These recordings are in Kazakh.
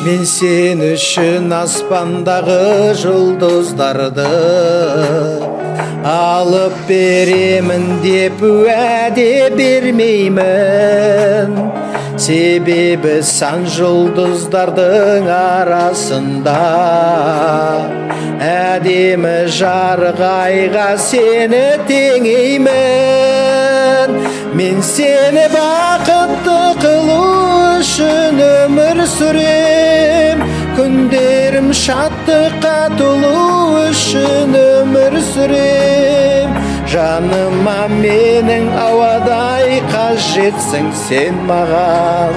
мен сен үшін аспандағы жұлдыздарды алып беремін деп уәде бермеймін. Себебі сан жұлдыздардың арасында әдемі жарық айға сені теңеймін. Мен сені бақытты қылу үшін өмір сүрем күндерім шаттыққа толу үшін өмір сүрем. Жаныма менің ауадай қажетсің сен маған.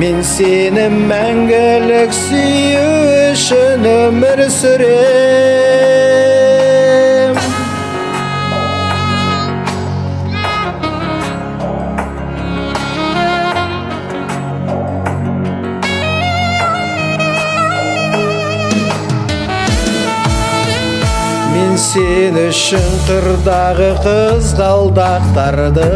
Мен сені мәңгілік сүю үшін өмір сүрем. Сен үшін қырдағы қызғалдақтарды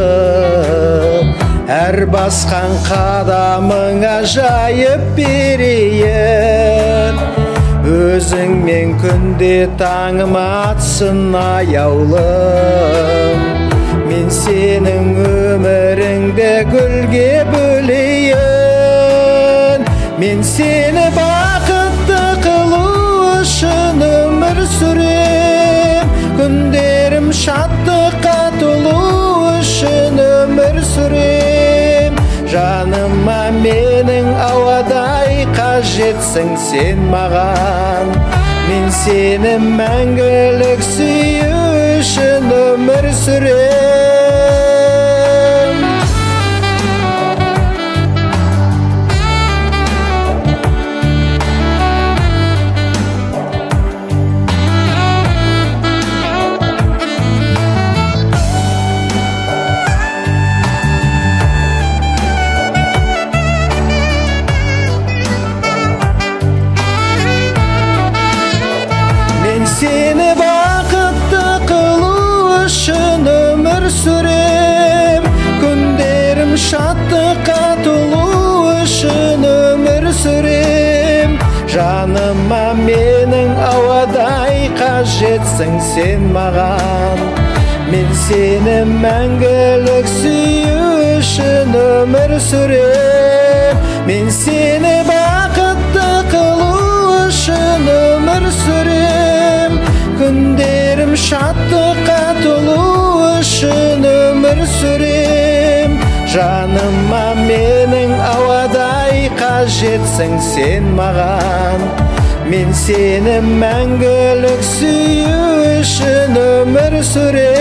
әр басқан қадамың ажайып берейін. Өзіңмен күнде таңым атсын аяулым. Мен сенің өміріңді гүлге бөлейін. Мен сені бақытты қылу үшін өмір сүрем. Жаныма менің ауадай қажетсің сен маған. Мен сені мәңгілік сүю үшін өмір сүрем. Сүрем күндерім шаттыққа толу үшін өмір сүрем жаныма менің ауадай қажетсің сен маған мен сені мәңгілік сүю үшін өмір сүрем мен сені бақытты қылу үшін өмір сүрем күндерім шаттыққа толу үшін өмір сүрем. Жаныма менің ауадай қажетсің сен маған. Мен сені мәңгілік сүю үшін өмір сүрем.